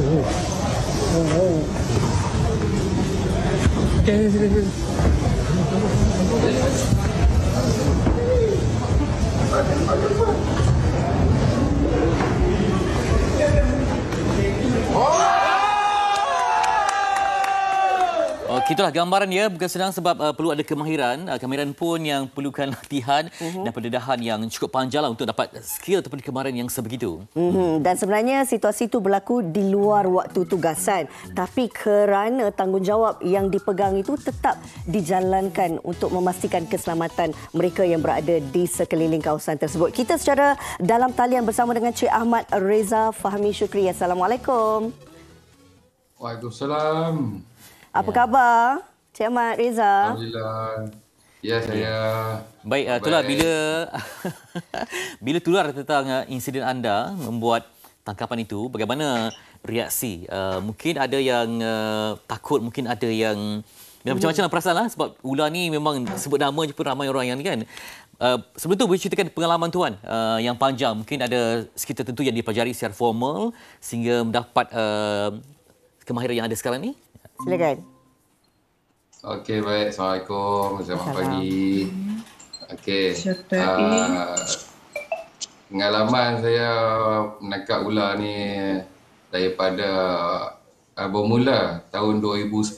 Okey, itulah gambaran dia bukan senang sebab uh, perlu ada kemahiran. Uh, kemahiran pun yang perlukan latihan uh-huh. dan pendedahan yang cukup panjang lah untuk dapat skill ataupun kemahiran yang sebegitu. Uh-huh. Dan sebenarnya situasi itu berlaku di luar waktu tugasan. Tapi kerana tanggungjawab yang dipegang itu tetap dijalankan untuk memastikan keselamatan mereka yang berada di sekeliling kawasan tersebut. Kita secara dalam talian bersama dengan Cik Ahmad Reza Fahmi Syukri. Assalamualaikum. Waalaikumsalam. Apa ya. khabar? Cik Ahmad Reza. Alhamdulillah. Ya, saya. Baik, uh, itulah bila bila tular tentang uh, insiden anda membuat tangkapan itu, bagaimana reaksi? Uh, mungkin ada yang uh, takut, mungkin ada yang dan macam-macam lah perasaan lah sebab ular ni memang sebut nama je pun ramai orang yang ni kan. Uh, sebelum tu boleh ceritakan pengalaman tuan uh, yang panjang. Mungkin ada sekitar tentu yang dipelajari secara formal sehingga mendapat uh, kemahiran yang ada sekarang ni. Silakan. Okey, baik. Assalamualaikum. Selamat pagi. Okey. Uh, pengalaman saya menangkap ular ni daripada uh, bermula tahun 2010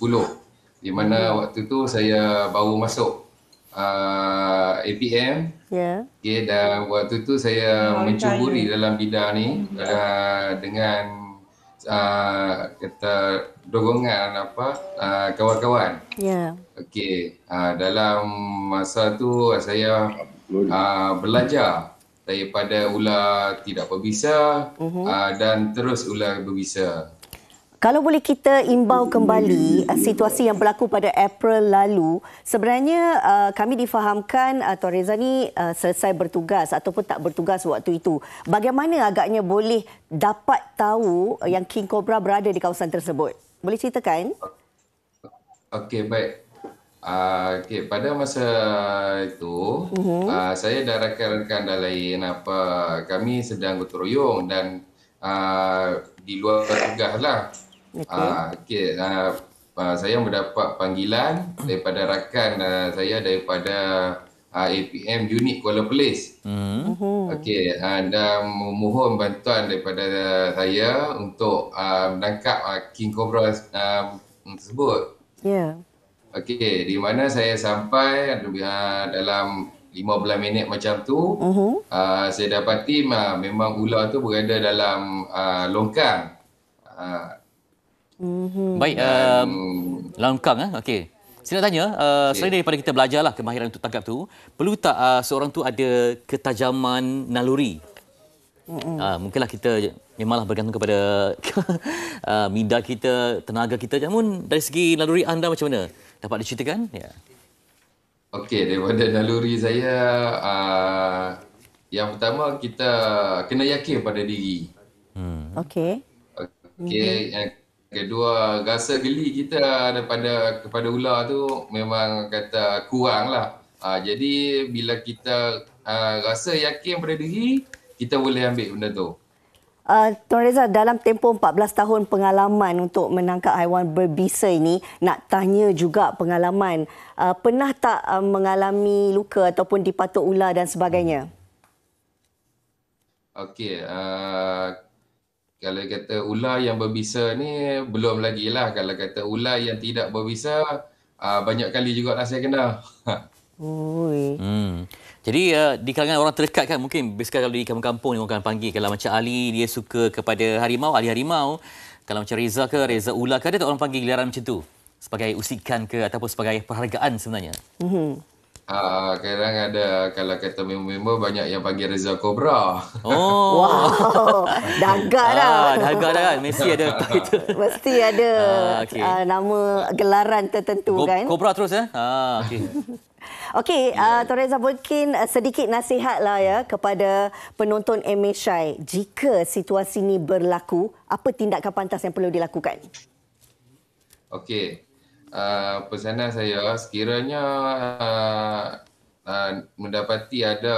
di mana hmm. waktu tu saya baru masuk uh, APM. Ya. Yeah. Okay, dan waktu tu saya oh, mencuburi dalam bidang ni hmm. uh, dengan uh, kata dorongan apa uh, kawan-kawan. Ya. Yeah. Okey, uh, dalam masa tu saya uh, belajar daripada ular tidak berbisa uh-huh. uh, dan terus ular berbisa. Kalau boleh kita imbau kembali uh, situasi yang berlaku pada April lalu, sebenarnya uh, kami difahamkan uh, Tuan Reza ni uh, selesai bertugas ataupun tak bertugas waktu itu. Bagaimana agaknya boleh dapat tahu yang King Cobra berada di kawasan tersebut? Boleh ceritakan? Okey, baik. Uh, okay, pada masa itu, uh-huh. uh, saya dan rakan-rakan dan lain apa, kami sedang berteroyong dan uh, di luar tugas lah. Okey. Uh, okay. uh, uh, saya mendapat panggilan daripada rakan uh, saya daripada uh, APM unit Kuala Perlis. Hmm. Okey, uh, dan memohon bantuan daripada saya untuk uh, menangkap uh, King Cobra uh, tersebut. Ya. Yeah. Okey, di mana saya sampai uh, dalam 15 minit macam tu, uh-huh. uh, saya dapati uh, memang ular tu berada dalam uh, longkang. Uh, Mm-hmm. Baik, uh, langkang eh. Okey. Saya nak tanya, uh, okay. selain daripada kita belajarlah kemahiran untuk tangkap tu, perlu tak uh, seorang tu ada ketajaman naluri? Mm-hmm. Uh, mungkinlah kita memanglah bergantung kepada uh, minda kita, tenaga kita. Namun dari segi naluri anda macam mana? Dapat diceritakan? Ya. Yeah. Okey, daripada naluri saya, uh, yang pertama kita kena yakin pada diri. Hmm. Okey. Okey, mm-hmm kedua rasa geli kita daripada kepada ular tu memang kata kurang lah. Ha, jadi bila kita uh, rasa yakin pada diri, kita boleh ambil benda tu. Uh, Tuan Reza, dalam tempoh 14 tahun pengalaman untuk menangkap haiwan berbisa ini, nak tanya juga pengalaman. Uh, pernah tak uh, mengalami luka ataupun dipatuk ular dan sebagainya? Okey, uh, kalau kata ular yang berbisa ni belum lagi lah. Kalau kata ular yang tidak berbisa, uh, banyak kali juga lah saya kena. Ui. Hmm. Jadi uh, di kalangan orang terdekat kan mungkin biasanya kalau di kampung-kampung orang akan panggil kalau macam Ali dia suka kepada harimau, Ali harimau. Kalau macam Reza ke, Reza ular ke ada tak orang panggil giliran macam tu? Sebagai usikan ke ataupun sebagai penghargaan sebenarnya? Mm-hmm. Ah, kadang ada kalau kata member-member banyak yang panggil Reza Cobra. Oh. wow. Dah agak dah. Ah, dah agak dah kan. Mesti ada itu. Mesti ada ah, okay. uh, nama gelaran tertentu Go- kan. Cobra terus ya. Ah, okey. Okey, uh, Tuan Reza mungkin uh, sedikit nasihat lah ya kepada penonton MHI. Jika situasi ini berlaku, apa tindakan pantas yang perlu dilakukan? Okey, uh, pesanan saya sekiranya uh, uh, mendapati ada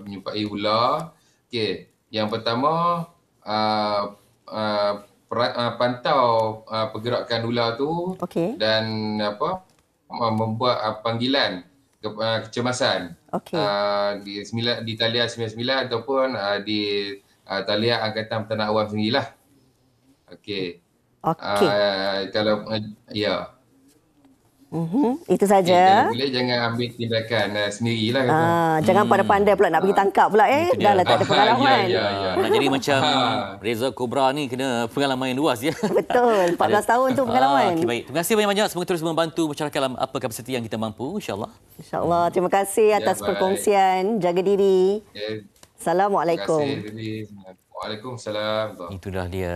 menyumpai ular okey yang pertama uh, uh, ra- uh, pantau uh, pergerakan ular tu Okey. dan apa uh, membuat uh, panggilan ke, uh, kecemasan Okey. uh, di sembilan di talian 99 ataupun uh, di uh, talian angkatan peternak awam sendirilah. Okey. Okey. Uh, kalau uh, ya. Mhm. Itu saja. kalau boleh jangan ambil tindakan uh, sendirilah kata. Ah, jangan pandai-pandai pula nak pergi tangkap pula eh. Dah lah tak ada pengalaman. ya, ya, ya. Nak jadi macam Ha. Reza Cobra ni kena pengalaman yang luas ya. Betul. 14 tahun tu pengalaman. Ah, okay, baik. Terima kasih banyak-banyak. Semoga terus membantu masyarakat dalam apa kapasiti yang kita mampu insya-Allah. InsyaAllah. Terima kasih Ya, atas baik. perkongsian. Jaga diri. Okay. Terima Assalamualaikum. kasih. Waalaikumsalam. Itu dah dia